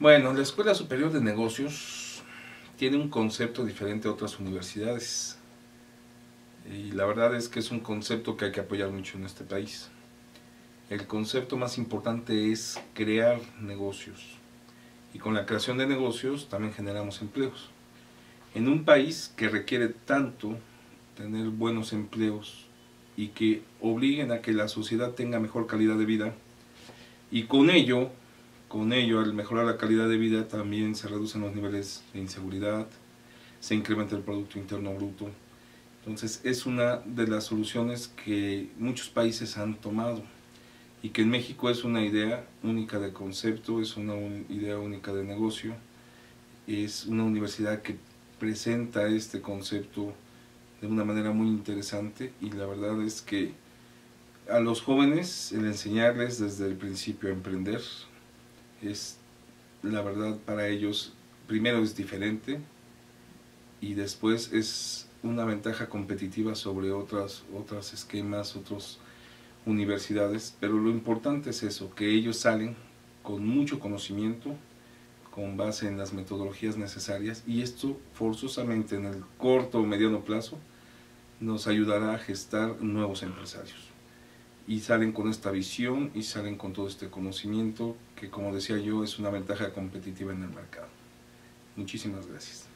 Bueno, la Escuela Superior de Negocios tiene un concepto diferente a otras universidades. Y la verdad es que es un concepto que hay que apoyar mucho en este país. El concepto más importante es crear negocios. Y con la creación de negocios también generamos empleos. En un país que requiere tanto tener buenos empleos y que obliguen a que la sociedad tenga mejor calidad de vida, y con ello con ello, al mejorar la calidad de vida, también se reducen los niveles de inseguridad, se incrementa el Producto Interno Bruto. Entonces, es una de las soluciones que muchos países han tomado y que en México es una idea única de concepto, es una idea única de negocio, es una universidad que presenta este concepto de una manera muy interesante y la verdad es que a los jóvenes el enseñarles desde el principio a emprender, es la verdad para ellos primero es diferente y después es una ventaja competitiva sobre otras esquemas, otras universidades, pero lo importante es eso, que ellos salen con mucho conocimiento, con base en las metodologías necesarias y esto forzosamente en el corto o mediano plazo nos ayudará a gestar nuevos empresarios y salen con esta visión y salen con todo este conocimiento que como decía yo es una ventaja competitiva en el mercado. Muchísimas gracias.